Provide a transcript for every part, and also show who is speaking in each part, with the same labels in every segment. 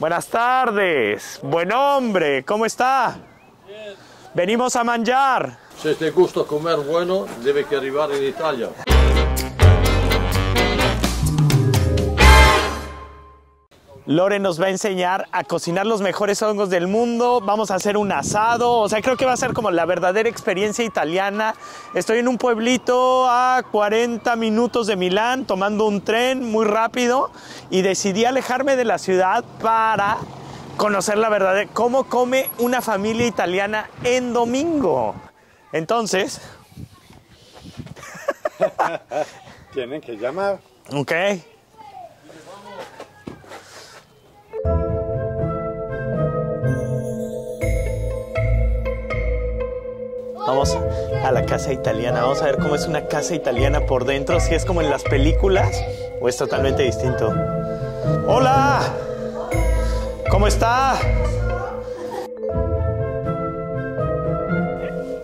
Speaker 1: Buenas tardes. Buen hombre, ¿cómo está? Venimos a manjar.
Speaker 2: Se te gusta comer bueno, debe que arribar en Italia.
Speaker 1: Lore nos va a enseñar a cocinar los mejores hongos del mundo. Vamos a hacer un asado. O sea, creo que va a ser como la verdadera experiencia italiana. Estoy en un pueblito a 40 minutos de Milán, tomando un tren muy rápido. Y decidí alejarme de la ciudad para conocer la verdad cómo come una familia italiana en domingo. Entonces,
Speaker 3: Tienen que llamar.
Speaker 1: ok. Vamos a la casa italiana, vamos a ver cómo es una casa italiana por dentro, si es como en las películas o es totalmente distinto. Hola, ¿cómo está?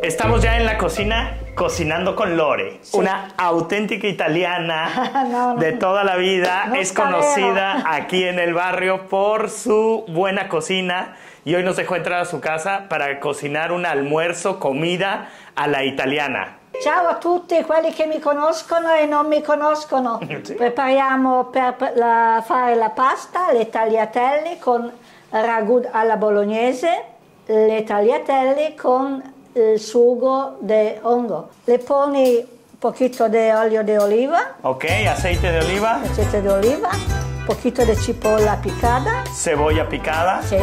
Speaker 1: Estamos ya en la cocina cocinando con Lore, una auténtica italiana
Speaker 4: No, no.
Speaker 1: de toda la vida.
Speaker 4: No
Speaker 1: es conocida aquí en el barrio por su buena cocina y hoy nos dejó entrar a su casa para cocinar un almuerzo, comida a la italiana.
Speaker 4: Ciao a tutti quelli che mi conoscono e non mi conoscono.
Speaker 1: Sì.
Speaker 4: Prepariamo per la- fare la pasta, le tagliatelle con ragù alla bolognese, le tagliatelle con il sugo di hongo. Le poni un poquito di olio di oliva,
Speaker 1: Ok, aceite de oliva,
Speaker 4: aceite di oliva, un poquito di cipolla picada,
Speaker 1: cebolla picada.
Speaker 4: sì,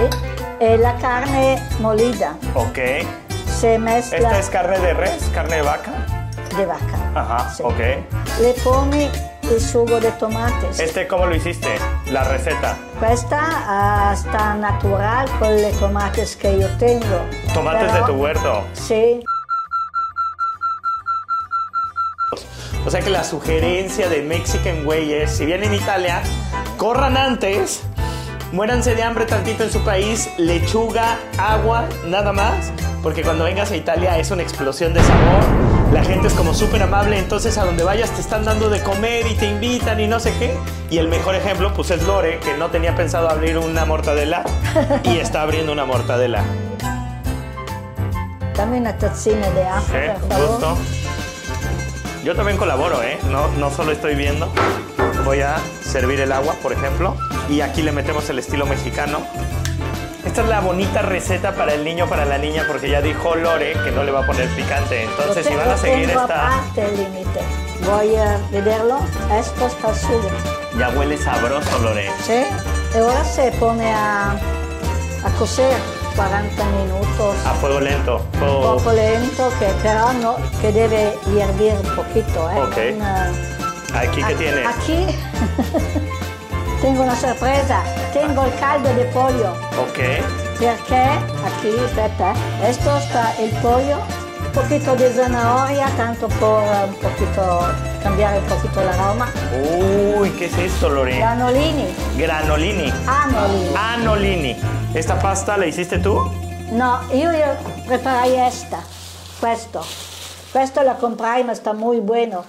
Speaker 4: e la carne molida.
Speaker 1: Ok.
Speaker 4: Se mezcla
Speaker 1: Esta es carne de res, carne de vaca.
Speaker 4: di vacca.
Speaker 1: Ajá,
Speaker 4: Sì.
Speaker 1: ok.
Speaker 4: Le poni il sugo di tomate.
Speaker 1: Este, ¿cómo lo hiciste? La receta.
Speaker 4: Questa ah, sta natural con le tomates che io tengo.
Speaker 1: Tomates de tu huerto.
Speaker 4: Sì,
Speaker 1: O sea que la sugerencia de Mexican Way es, si vienen a Italia, corran antes, muéranse de hambre tantito en su país, lechuga, agua, nada más, porque cuando vengas a Italia es una explosión de sabor, la gente es como súper amable, entonces a donde vayas te están dando de comer y te invitan y no sé qué. Y el mejor ejemplo pues es Lore, que no tenía pensado abrir una mortadela y está abriendo una mortadela.
Speaker 4: dammi una
Speaker 1: Sí,
Speaker 4: per
Speaker 1: con
Speaker 4: favore.
Speaker 1: gusto. Yo también colaboro, ¿eh? No, no solo estoy viendo. Voy a servir el agua, por ejemplo. Y aquí le metemos el estilo mexicano. Esta es la bonita receta para el niño, para la niña, porque ya dijo Lore que no le va a poner picante. Entonces, si van a seguir esta...
Speaker 4: limite. Vuoi eh, vederlo? Esto sta su.
Speaker 1: Ya huele sabroso, Lore.
Speaker 4: Sì? E ora se pone a, a cosere 40 minutos.
Speaker 1: A fuego lento.
Speaker 4: Un
Speaker 1: Fuego-
Speaker 4: poco lento, che però no, che deve hervir un poquito, eh.
Speaker 1: Ok.
Speaker 4: non, eh,
Speaker 1: Aquí, ¿qué
Speaker 4: A-
Speaker 1: tiene?
Speaker 4: Aquí tengo una sorpresa, tengo il caldo di pollo,
Speaker 1: Ok.
Speaker 4: perché aquí, aspetta, eh, esto está el pollo, un poquito de zanahoria, tanto eh, un poquito, cambiare un poquito el aroma,
Speaker 1: Uy, ¿qué es esto, Lore?
Speaker 4: granolini,
Speaker 1: Granolini.
Speaker 4: anolini.
Speaker 1: Anolini. ¿Esta pasta la hiciste tú?
Speaker 4: No, io, io preparai esta, questo, questo la comprai ma sta muy bueno.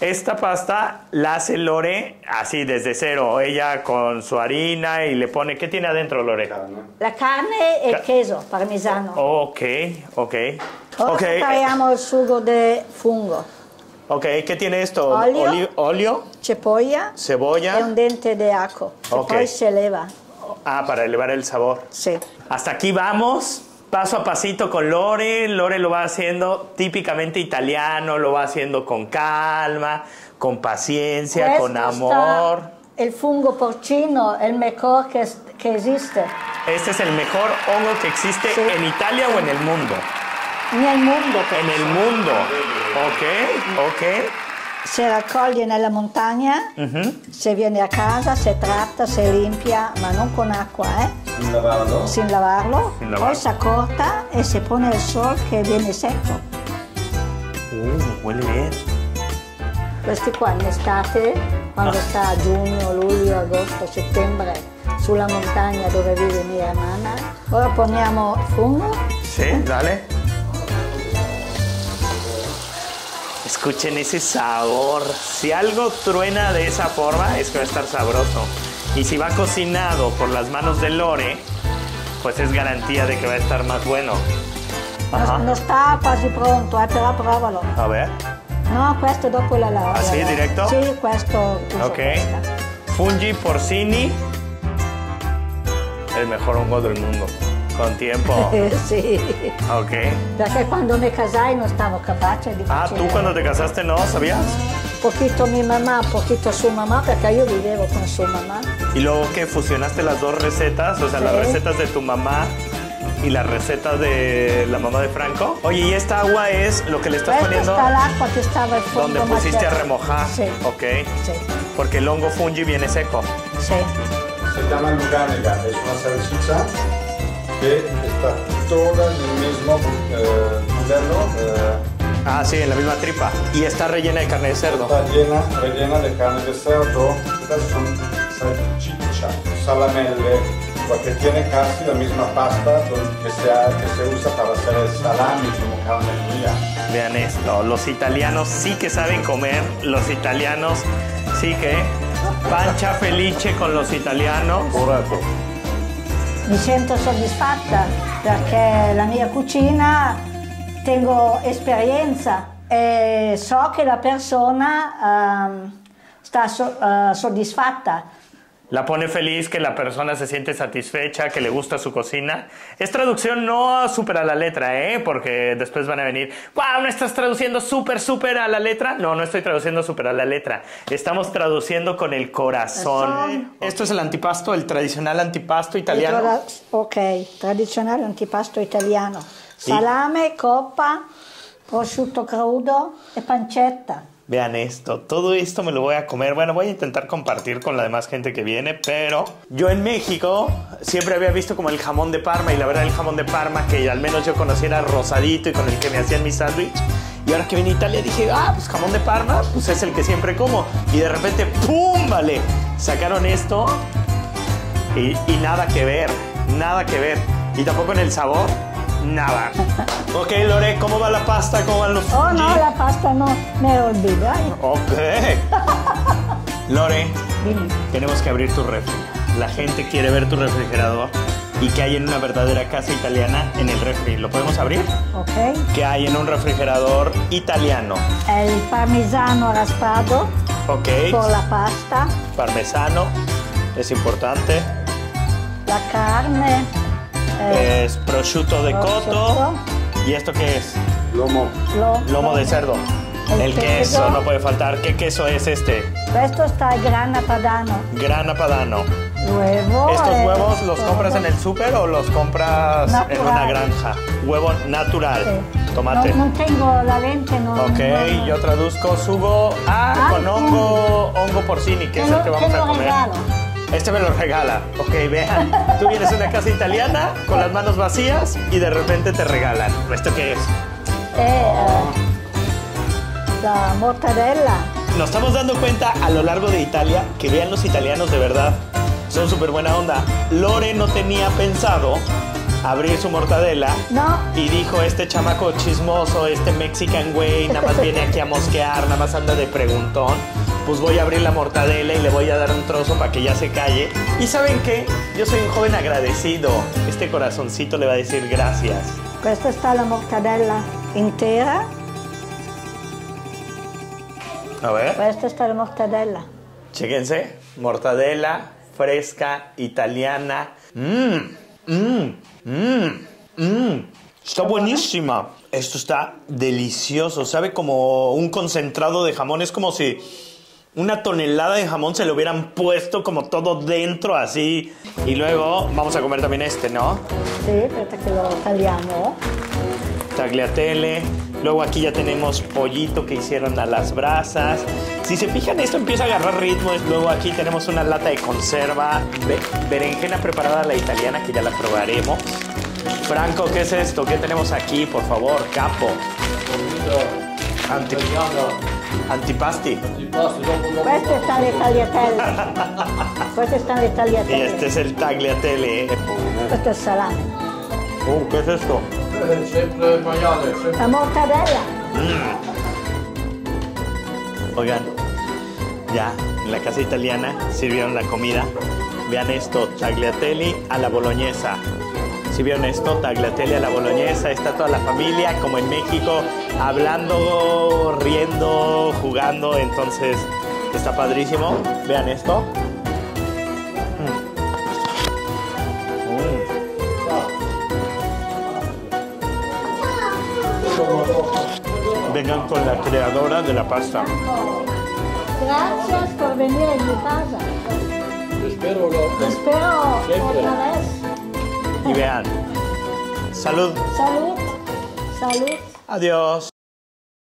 Speaker 1: Esta pasta la hace Lore así desde cero. Ella con su harina y le pone. ¿Qué tiene adentro, Lore?
Speaker 4: La carne e
Speaker 1: Ca-
Speaker 4: il queso parmesano.
Speaker 1: Ok, ok.
Speaker 4: Ora
Speaker 1: Ok,
Speaker 4: prepariamo il sugo di fungo.
Speaker 1: ok. ¿Qué tiene esto?
Speaker 4: Olio.
Speaker 1: Oli- olio,
Speaker 4: Cipolla e
Speaker 1: cebolla.
Speaker 4: un dente di ajo. E
Speaker 1: Ok.
Speaker 4: poi si eleva.
Speaker 1: Ah, para elevar el sabor.
Speaker 4: Sì.
Speaker 1: Hasta aquí vamos. Paso a pasito con Lore. Lore lo va haciendo típicamente italiano, lo va haciendo con calma, con paciencia, con amor.
Speaker 4: Il fungo porcino il mejor che, che esiste
Speaker 1: Este es el mejor hongo que existe
Speaker 4: Sí.
Speaker 1: en Italia o en el mundo.
Speaker 4: nel mondo.
Speaker 1: En el mundo. Ok, ok.
Speaker 4: Si raccoglie nella montagna, si viene a casa, si tratta, si limpia, ma non con acqua, eh?
Speaker 3: Sin lavarlo.
Speaker 4: sin lavarlo,
Speaker 1: Sin lavar.
Speaker 4: poi si accorta e si pone al sol che viene secco.
Speaker 1: Uh, huele bien.
Speaker 4: Questi qua in estate, quando
Speaker 1: Ah.
Speaker 4: sta a giugno, luglio, agosto, settembre, sulla montagna dove vive mia hermana. Ora poniamo il fungo,
Speaker 1: Sí, dale. Escuchen ese sabor. Si algo truena de esa forma, es que va a estar sabroso. Y si va cocinado por las manos de Lore, pues es garantía de que va a estar más bueno. Ajá.
Speaker 4: Non sta quasi pronto, eh, però provalo.
Speaker 1: A ver.
Speaker 4: No, questo dopo la lavo.
Speaker 1: Ah, sì, diretto?
Speaker 4: Sì, questo
Speaker 1: Ok.
Speaker 4: questa.
Speaker 1: Fungi porcini. El mejor hongo del mundo. Con tiempo.
Speaker 4: Sì,
Speaker 1: Ok.
Speaker 4: perché quando mi casai non stavo capace di
Speaker 1: Ah, tú
Speaker 4: cucinare.
Speaker 1: cuando te casaste no sabías.
Speaker 4: Poquito mi mamá, poquito su mamá, perché io vivevo con su mamá.
Speaker 1: Y luego que fusionaste las dos recetas, o sea, las
Speaker 4: Sí.
Speaker 1: recetas de tu mamá y la receta de la mamá de Franco. Oye, y esta agua es lo que le estás
Speaker 4: Questa
Speaker 1: poniendo
Speaker 4: sta l'acqua che stava al fondo.
Speaker 1: donde pusiste a remojar.
Speaker 4: Sì,
Speaker 1: Ok.
Speaker 4: sì,
Speaker 1: Porque el hongo fungi viene seco.
Speaker 4: sì.
Speaker 3: Se llama luganega, es una salchicha que está toda en el mismo eh, modelo. eh,
Speaker 1: Ah, sí, en la misma tripa. Y está rellena de carne de cerdo.
Speaker 3: está llena, rellena de carne de cerdo. Estas son salchicha, salamelle, porque tiene casi la misma pasta que se, que se usa para hacer el salami como carne fría.
Speaker 1: Vean esto, los italianos sí que saben comer, los italianos sí que pancha felice con los italianos.
Speaker 3: Correcto.
Speaker 4: Mi sento soddisfatta perché la mia cucina tengo esperienza e so che la persona ehm, sta so- soddisfatta.
Speaker 1: La pone feliz que la persona se siente satisfecha, que le gusta su cocina. Es traducción no súper a la letra, ¿eh? Porque después van a venir, ¡Wow! ¿No estás traduciendo súper, súper a la letra? No, no estoy traduciendo súper a la letra. Estamos traduciendo con el corazón.
Speaker 4: Corazón.
Speaker 1: Esto es el antipasto, el tradicional antipasto italiano.
Speaker 4: tra- Ok, tradizionale antipasto italiano. Salame, coppa, prosciutto crudo e pancetta.
Speaker 1: Vean esto, todo esto me lo voy a comer. Bueno, voy a intentar compartir con la demás gente que viene, pero yo en México siempre había visto como el jamón de Parma y la verdad el jamón de Parma que al menos yo conocía era rosadito y con el que me hacían mi sándwich. Y ahora que vine a Italia dije, ah, pues jamón de Parma, pues es el que siempre como. Y de repente, ¡pum! Vale, sacaron esto y, y nada que ver, nada que ver. Y tampoco en el sabor, nada. Ok, Lore, ¿cómo va la pasta? ¿Cómo van los
Speaker 4: Oh no, la pasta no, me olvido. Ay,
Speaker 1: Ok. Lore, tenemos que abrir tu refri. La gente quiere ver tu refrigerador y qué hay en una verdadera casa italiana en el refri. ¿Lo podemos abrir?
Speaker 4: Ok.
Speaker 1: ¿Qué hay en un refrigerador italiano?
Speaker 4: El parmigiano raspato
Speaker 1: Ok.
Speaker 4: con la pasta,
Speaker 1: Parmesano, es importante.
Speaker 4: la carne, eh,
Speaker 1: Es prosciutto de coto. ¿Y esto qué es?
Speaker 3: Lomo.
Speaker 4: lo-
Speaker 1: Lomo de cerdo.
Speaker 4: El
Speaker 1: El queso
Speaker 4: queso.
Speaker 1: no puede faltar. ¿Qué queso es este?
Speaker 4: Sta il grana padano.
Speaker 1: Grana padano.
Speaker 4: Huevo.
Speaker 1: ¿Estos
Speaker 4: eh,
Speaker 1: huevos los compras en el súper o los compras en una granja? Huevo natural. Tomate.
Speaker 4: Non tengo la lente, non...
Speaker 1: Ok, yo traduzco sugo ah,
Speaker 4: Ah,
Speaker 1: con hongo, hongo porcini, que
Speaker 4: Te
Speaker 1: es el que vamos a comer.
Speaker 4: regalo.
Speaker 1: Este me lo regala. Ok, vean, tú vienes a una casa italiana con las manos vacías y de repente te regalan. ¿Esto qué es?
Speaker 4: E, eh, la mortadella.
Speaker 1: Nos estamos dando cuenta a lo largo de Italia que vean los italianos de verdad. Son súper buena onda. Lore no tenía pensado abrir su mortadela
Speaker 4: No.
Speaker 1: y dijo, este chamaco chismoso, este Mexican güey, nada más viene aquí a mosquear, nada más anda de preguntón. Pues voy a abrir la mortadela y le voy a dar un trozo para que ya se calle. Y ¿saben qué? Yo soy un joven agradecido. Este corazoncito le va a decir gracias.
Speaker 4: Questa sta la mortadella intera,
Speaker 1: A ver.
Speaker 4: questa sta la mortadella.
Speaker 1: Chéquense, mortadela fresca italiana. Mmm, mmm, mmm, mmm. Está buenísima. Esto está delicioso. Sabe como un concentrado de jamón. Es como si una tonelada de jamón se le hubieran puesto como todo dentro así. Y luego vamos a comer también este, ¿no?
Speaker 4: Sì, aspetta che lo tagliamo.
Speaker 1: tagliatelle. Luego aquí ya tenemos pollito que hicieron a las brasas. Si se fijan, esto empieza a agarrar ritmo. Luego aquí tenemos una lata de conserva, be- berenjena preparada a la italiana, que ya la probaremos. Franco, ¿qué es esto? ¿Qué tenemos aquí, por favor? Capo. Anti- antipasti.
Speaker 2: Si pasti dopo dopo.
Speaker 4: Queste stanno le tagliatelle.
Speaker 1: Y
Speaker 4: tagliatelle.
Speaker 1: este es el tagliatelle.
Speaker 4: Questo è il salame.
Speaker 1: Uh, ¿Qué es esto?
Speaker 2: Eh, sempre maiale, sempre
Speaker 4: La mortadella.
Speaker 1: Oigan, ya en la casa italiana sirvieron la comida Vean esto, tagliatelle a la boloñesa. Si vieron esto, tagliatelle a la boloñesa, está toda la familia, como en México, hablando, riendo, jugando, entonces está padrísimo. Vean esto. Mm. Vengan con la creadora de la pasta.
Speaker 4: Gracias por venir a mi casa.
Speaker 2: Espero lo-
Speaker 4: Te espero
Speaker 2: Siempre.
Speaker 4: otra vez.
Speaker 1: Y vean. Salud.
Speaker 4: Salud. Salud.
Speaker 1: Adiós.